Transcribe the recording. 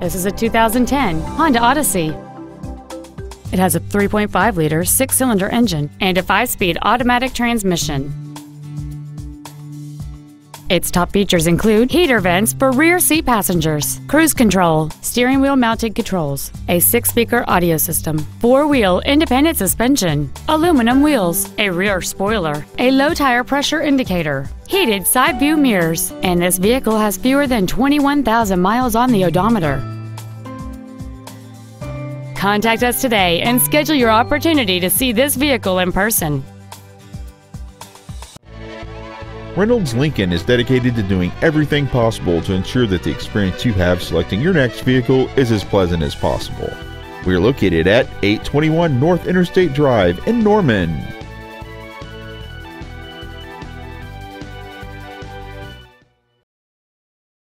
This is a 2010 Honda Odyssey. It has a 3.5 liter six cylinder engine and a five speed automatic transmission. Its top features include heater vents for rear seat passengers, cruise control, steering wheel mounted controls, a six speaker audio system, four wheel independent suspension, aluminum wheels, a rear spoiler, a low tire pressure indicator, heated side view mirrors, and this vehicle has fewer than 21,000 miles on the odometer. Contact us today and schedule your opportunity to see this vehicle in person. Reynolds Lincoln is dedicated to doing everything possible to ensure that the experience you have selecting your next vehicle is as pleasant as possible. We are located at 821 North Interstate Drive in Norman.